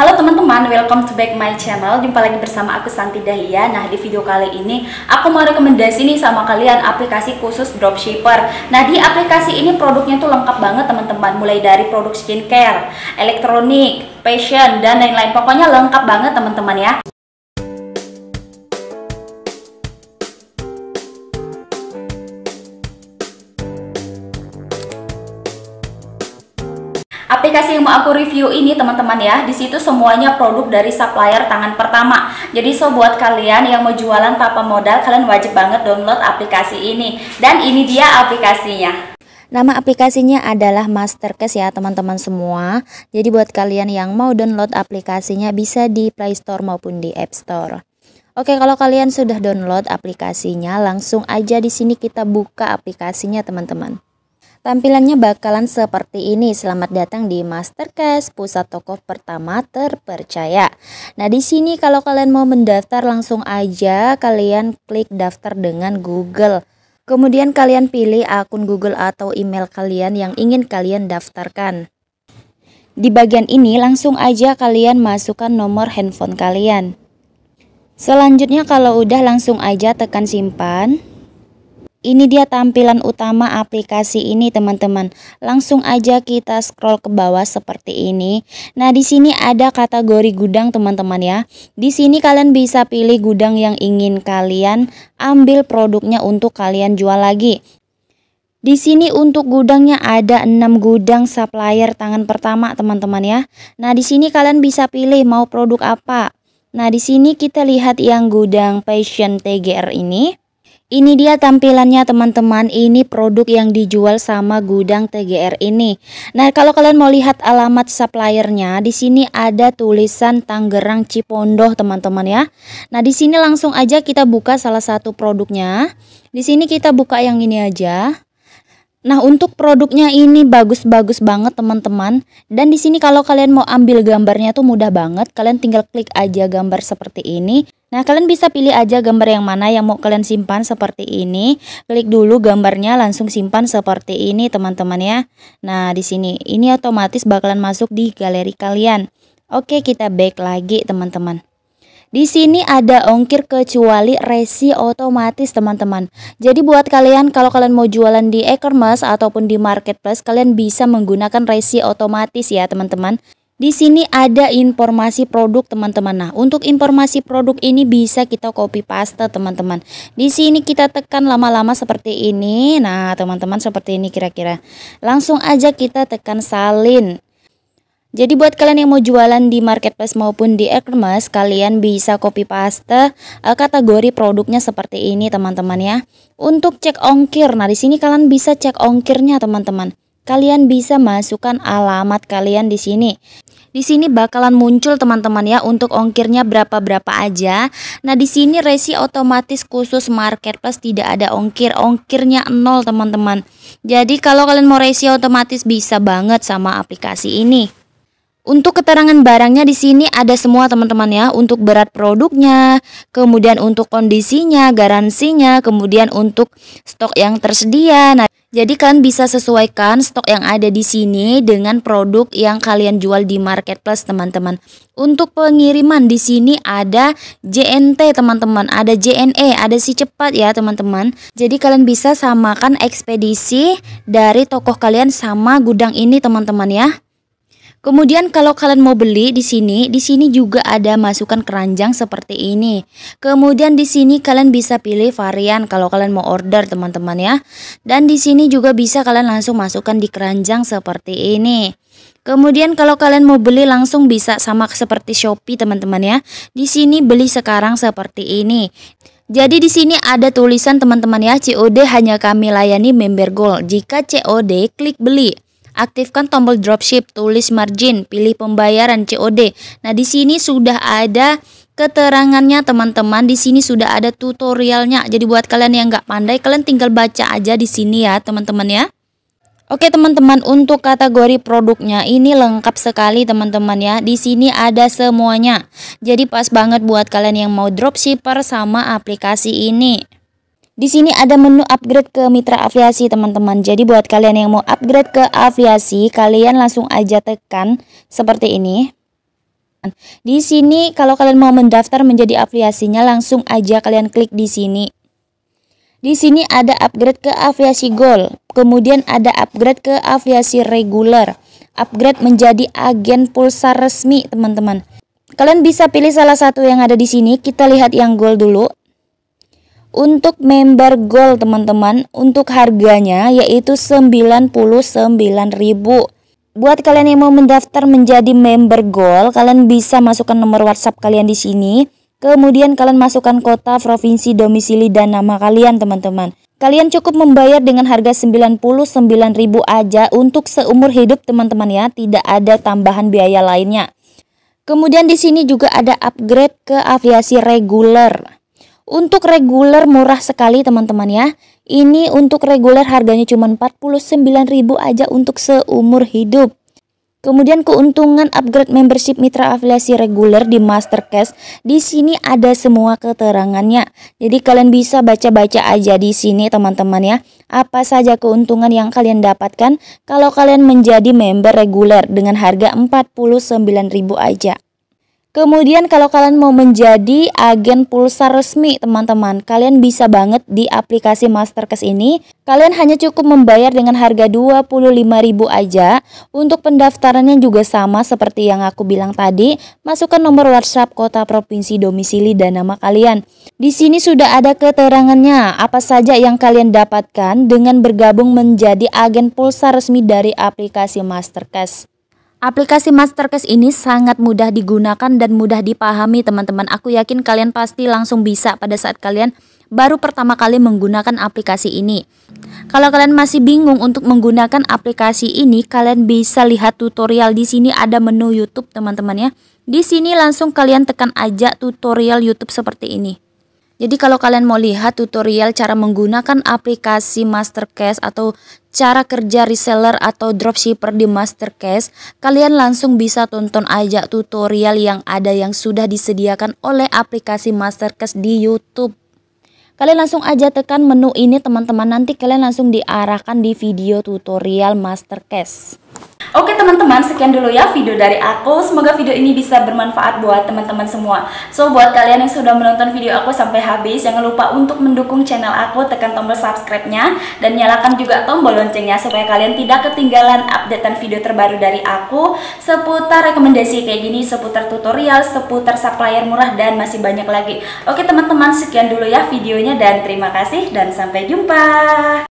Halo teman-teman, welcome to back my channel. Jumpa lagi bersama aku Santi Dahlia. Nah di video kali ini aku mau rekomendasi nih sama kalian aplikasi khusus dropshipper. Nah di aplikasi ini produknya tuh lengkap banget teman-teman. Mulai dari produk skincare, elektronik, fashion, dan lain-lain. Pokoknya lengkap banget teman-teman ya Aplikasi yang mau aku review ini teman-teman ya, di situ semuanya produk dari supplier tangan pertama. Jadi so buat kalian yang mau jualan tanpa modal, kalian wajib banget download aplikasi ini. Dan ini dia aplikasinya. Nama aplikasinya adalah Mastercase ya teman-teman semua. Jadi buat kalian yang mau download aplikasinya bisa di Play Store maupun di App Store. Oke, kalau kalian sudah download aplikasinya, langsung aja di sini kita buka aplikasinya teman-teman. Tampilannya bakalan seperti ini. Selamat datang di Mastercast, pusat toko pertama terpercaya. Nah, di sini kalau kalian mau mendaftar langsung aja kalian klik daftar dengan Google. Kemudian kalian pilih akun Google atau email kalian yang ingin kalian daftarkan. Di bagian ini langsung aja kalian masukkan nomor handphone kalian. Selanjutnya kalau udah langsung aja tekan simpan. Ini dia tampilan utama aplikasi ini teman-teman. Langsung aja kita scroll ke bawah seperti ini. Nah, di sini ada kategori gudang teman-teman ya. Di sini kalian bisa pilih gudang yang ingin kalian ambil produknya untuk kalian jual lagi. Di sini untuk gudangnya ada 6 gudang supplier tangan pertama teman-teman ya. Nah, di sini kalian bisa pilih mau produk apa. Nah, di sini kita lihat yang gudang Passion TGR ini. Ini dia tampilannya teman-teman, ini produk yang dijual sama gudang TGR ini. Nah, kalau kalian mau lihat alamat suppliernya, di sini ada tulisan Tangerang Cipondoh teman-teman ya. Nah, di sini langsung aja kita buka salah satu produknya. Di sini kita buka yang ini aja. Nah, untuk produknya ini bagus-bagus banget teman-teman. Dan di sini kalau kalian mau ambil gambarnya tuh mudah banget. Kalian tinggal klik aja gambar seperti ini. Nah, kalian bisa pilih aja gambar yang mana yang mau kalian simpan seperti ini. Klik dulu gambarnya langsung simpan seperti ini teman-teman ya. Nah, di sini ini otomatis bakalan masuk di galeri kalian. Oke, kita back lagi teman-teman. Di sini ada ongkir kecuali resi otomatis teman-teman. Jadi buat kalian kalau kalian mau jualan di e-commerce ataupun di marketplace kalian bisa menggunakan resi otomatis ya teman-teman. Di sini ada informasi produk teman-teman. Nah, untuk informasi produk ini bisa kita copy paste teman-teman. Di sini kita tekan lama-lama seperti ini. Nah, teman-teman seperti ini kira-kira. Langsung aja kita tekan salin. Jadi buat kalian yang mau jualan di marketplace maupun di e-commerce, kalian bisa copy paste uh, kategori produknya seperti ini teman-teman ya. Untuk cek ongkir, nah di sini kalian bisa cek ongkirnya teman-teman. Kalian bisa masukkan alamat kalian di sini. Di sini bakalan muncul teman-teman ya untuk ongkirnya berapa-berapa aja. Nah, di sini resi otomatis khusus marketplace tidak ada ongkir. Ongkirnya nol teman-teman. Jadi kalau kalian mau resi otomatis bisa banget sama aplikasi ini. Untuk keterangan barangnya di sini ada semua teman-teman ya, untuk berat produknya, kemudian untuk kondisinya, garansinya, kemudian untuk stok yang tersedia. Nah, jadi kalian bisa sesuaikan stok yang ada di sini dengan produk yang kalian jual di marketplace teman-teman. Untuk pengiriman di sini ada JNT teman-teman, ada JNE, ada si cepat ya teman-teman. Jadi kalian bisa samakan ekspedisi dari toko kalian sama gudang ini teman-teman ya. Kemudian kalau kalian mau beli di sini, di sini juga ada masukan keranjang seperti ini. Kemudian di sini kalian bisa pilih varian kalau kalian mau order teman-teman ya. Dan di sini juga bisa kalian langsung masukkan di keranjang seperti ini. Kemudian kalau kalian mau beli langsung bisa sama seperti Shopee teman-teman ya. Di sini beli sekarang seperti ini. Jadi di sini ada tulisan teman-teman ya, COD hanya kami layani member gold. Jika COD klik beli. Aktifkan tombol dropship, tulis margin, pilih pembayaran COD. Nah, di sini sudah ada keterangannya teman-teman. Di sini sudah ada tutorialnya. Jadi buat kalian yang nggak pandai, kalian tinggal baca aja di sini ya, teman-teman ya. Oke teman-teman, untuk kategori produknya ini lengkap sekali teman-teman ya. Di sini ada semuanya. Jadi pas banget buat kalian yang mau dropshipper sama aplikasi ini. Di sini ada menu upgrade ke mitra aviasi teman-teman. Jadi buat kalian yang mau upgrade ke aviasi, kalian langsung aja tekan seperti ini. Di sini kalau kalian mau mendaftar menjadi afiliasinya langsung aja kalian klik di sini. Di sini ada upgrade ke afiliasi gold, kemudian ada upgrade ke afiliasi reguler, upgrade menjadi agen pulsar resmi, teman-teman. Kalian bisa pilih salah satu yang ada di sini. Kita lihat yang gold dulu. Untuk member gold teman-teman, untuk harganya yaitu 99.000. Buat kalian yang mau mendaftar menjadi member gold, kalian bisa masukkan nomor WhatsApp kalian di sini. Kemudian kalian masukkan kota, provinsi, domisili dan nama kalian teman-teman. Kalian cukup membayar dengan harga 99.000 aja untuk seumur hidup teman-teman ya, tidak ada tambahan biaya lainnya. Kemudian di sini juga ada upgrade ke aviasi reguler. Untuk reguler murah sekali teman-teman ya. Ini untuk reguler harganya cuma 49.000 aja untuk seumur hidup. Kemudian keuntungan upgrade membership mitra afiliasi reguler di Mastercast. Di sini ada semua keterangannya. Jadi kalian bisa baca-baca aja di sini teman-teman ya. Apa saja keuntungan yang kalian dapatkan kalau kalian menjadi member reguler dengan harga 49.000 aja. Kemudian kalau kalian mau menjadi agen pulsa resmi teman-teman, kalian bisa banget di aplikasi Mastercase ini. Kalian hanya cukup membayar dengan harga 25.000 aja. Untuk pendaftarannya juga sama seperti yang aku bilang tadi. Masukkan nomor WhatsApp, kota, provinsi, domisili, dan nama kalian. Di sini sudah ada keterangannya apa saja yang kalian dapatkan dengan bergabung menjadi agen pulsa resmi dari aplikasi Mastercase. Aplikasi Mastercase ini sangat mudah digunakan dan mudah dipahami teman-teman. Aku yakin kalian pasti langsung bisa pada saat kalian baru pertama kali menggunakan aplikasi ini. Kalau kalian masih bingung untuk menggunakan aplikasi ini, kalian bisa lihat tutorial di sini ada menu YouTube teman-teman ya. Di sini langsung kalian tekan aja tutorial YouTube seperti ini. Jadi kalau kalian mau lihat tutorial cara menggunakan aplikasi Mastercase atau cara kerja reseller atau dropshipper di Mastercase, kalian langsung bisa tonton aja tutorial yang ada yang sudah disediakan oleh aplikasi Mastercase di YouTube. Kalian langsung aja tekan menu ini teman-teman, nanti kalian langsung diarahkan di video tutorial Mastercase. Oke teman-teman, sekian dulu ya video dari aku. Semoga video ini bisa bermanfaat buat teman-teman semua. So, buat kalian yang sudah menonton video aku sampai habis, jangan lupa untuk mendukung channel aku, tekan tombol subscribe-nya, dan nyalakan juga tombol loncengnya supaya kalian tidak ketinggalan updatean video terbaru dari aku seputar rekomendasi kayak gini, seputar tutorial, seputar supplier murah, dan masih banyak lagi. Oke teman-teman, sekian dulu ya videonya, dan terima kasih, dan sampai jumpa.